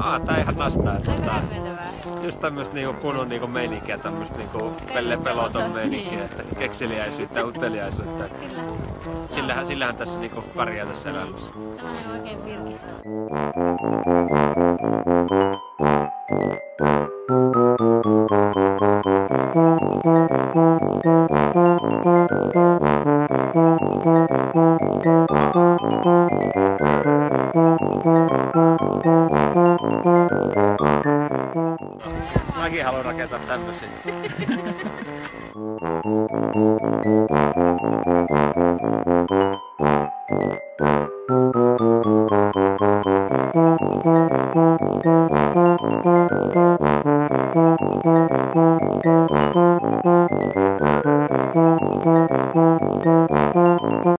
Ah, tää ihan nastaa. Aika Tota, hämmentävää. just tämmöstä niinku kunnon niinku meininkiä, tämmöstä niinku pelle peloton meininkiä, että kekseliäisyyttä, uteliaisuutta. Kyllä. Sillähän, sillähän tässä niinku pärjää tässä elämässä. On oikein lagi halo rakyat tertentu sih.